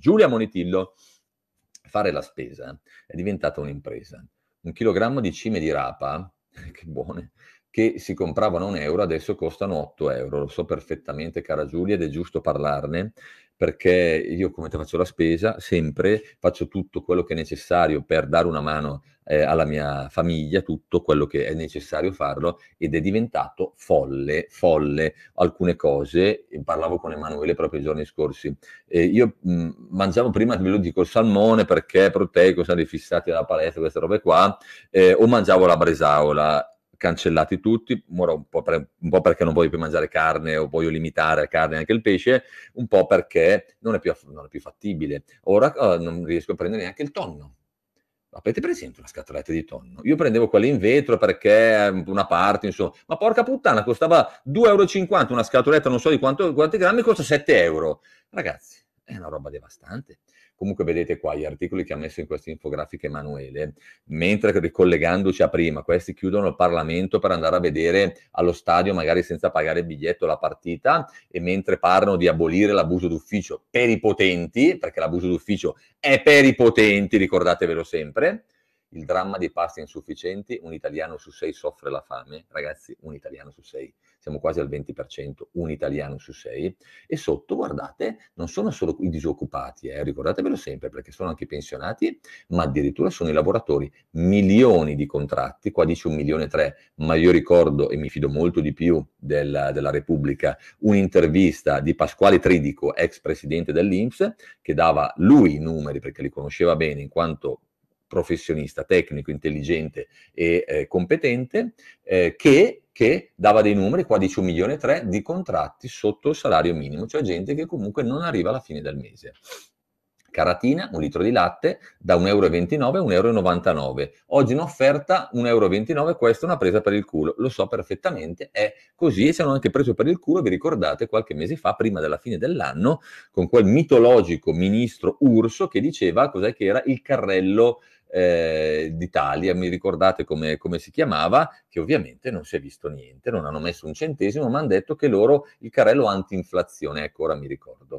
Giulia Monitillo, fare la spesa è diventata un'impresa. Un chilogrammo di cime di rapa, che buone, che si compravano un euro, adesso costano 8 euro. Lo so perfettamente, cara Giulia, ed è giusto parlarne, perché io come te faccio la spesa, sempre faccio tutto quello che è necessario per dare una mano eh, alla mia famiglia, tutto quello che è necessario farlo, ed è diventato folle, folle alcune cose. Parlavo con Emanuele proprio i giorni scorsi. Eh, io mh, mangiavo prima, ve lo dico, il salmone perché è proteico, siamo fissati alla palestra, queste robe qua, eh, o mangiavo la bresaola cancellati tutti, ora un po', per, un po', perché non voglio più mangiare carne o voglio limitare a carne anche il pesce, un po' perché non è più, non è più fattibile. Ora uh, non riesco a prendere neanche il tonno. Avete presente una scatoletta di tonno? Io prendevo quelle in vetro perché una parte, insomma, ma porca puttana, costava 2,50 euro una scatoletta, non so di quanto, quanti grammi, costa 7 euro. Ragazzi, è una roba devastante. Comunque vedete qua gli articoli che ha messo in queste infografiche Emanuele, mentre ricollegandoci a prima, questi chiudono il Parlamento per andare a vedere allo stadio, magari senza pagare il biglietto, la partita, e mentre parlano di abolire l'abuso d'ufficio per i potenti, perché l'abuso d'ufficio è per i potenti, ricordatevelo sempre, il dramma dei pasti insufficienti, un italiano su sei soffre la fame, ragazzi, un italiano su sei, siamo quasi al 20%, un italiano su sei, e sotto, guardate, non sono solo i disoccupati, eh, ricordatevelo sempre, perché sono anche i pensionati, ma addirittura sono i lavoratori, milioni di contratti, qua dice un milione e tre, ma io ricordo, e mi fido molto di più della, della Repubblica, un'intervista di Pasquale Tridico, ex presidente dell'Inps, che dava lui i numeri, perché li conosceva bene in quanto professionista, tecnico, intelligente e eh, competente, eh, che, che, dava dei numeri, qua dice un milione e tre, di contratti sotto il salario minimo, cioè gente che comunque non arriva alla fine del mese. Caratina, un litro di latte, da 1,29 euro a 1,99 euro. Oggi in offerta 1,29 euro, questa è una presa per il culo. Lo so perfettamente, è così e ci hanno anche preso per il culo, vi ricordate, qualche mese fa, prima della fine dell'anno, con quel mitologico ministro Urso che diceva cos'è che era il carrello eh, d'Italia, mi ricordate come, come, si chiamava, che ovviamente non si è visto niente, non hanno messo un centesimo, ma hanno detto che loro il carrello anti-inflazione, ecco ora mi ricordo.